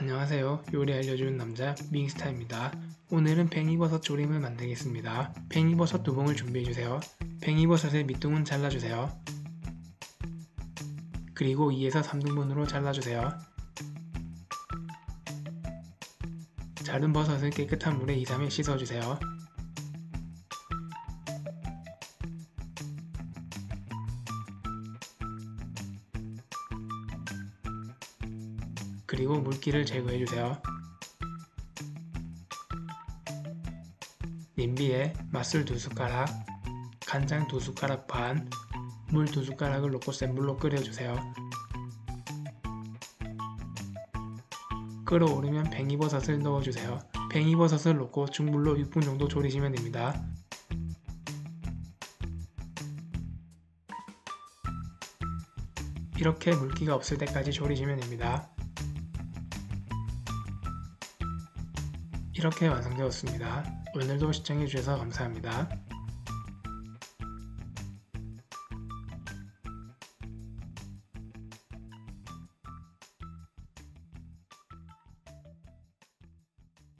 안녕하세요. 요리 알려주는 남자 밍스타입니다. 오늘은 팽이버섯 조림을 만들겠습니다. 팽이버섯 두 봉을 준비해주세요. 팽이버섯의 밑둥은 잘라주세요. 그리고 2에서 3등분으로 잘라주세요. 자른 버섯을 깨끗한 물에 2, 3일 씻어주세요. 그리고 물기를 제거해주세요. 냄비에 맛술 2숟가락, 간장 2숟가락 반, 물 2숟가락을 넣고 센 물로 끓여주세요. 끓어오르면 팽이버섯을 넣어주세요. 팽이버섯을 넣고 중불로 6분 정도 졸이시면 됩니다. 이렇게 물기가 없을 때까지 졸이시면 됩니다. 이렇게 완성되었습니다. 오늘도 시청해주셔서 감사합니다.